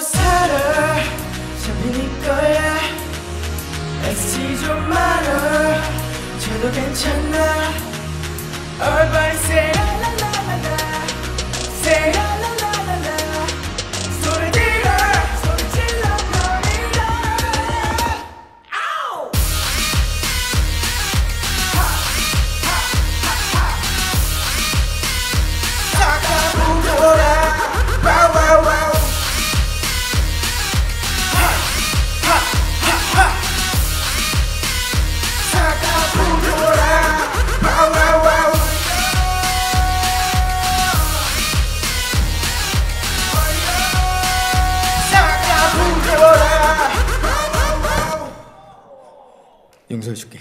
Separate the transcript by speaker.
Speaker 1: 살아. 잡힐 거야. SC 좀 많아. 저도 괜찮아. Everybody say 용서해줄게